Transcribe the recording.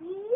see?